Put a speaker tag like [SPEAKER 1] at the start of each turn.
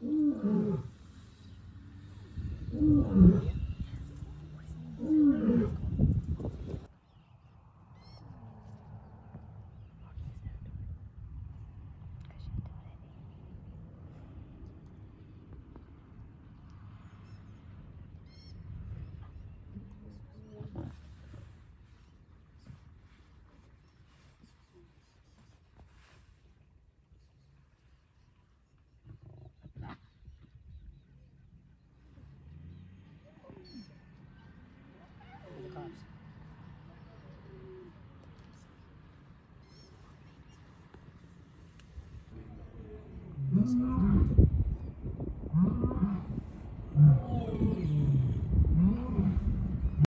[SPEAKER 1] Mm-hmm.
[SPEAKER 2] Mm-hmm.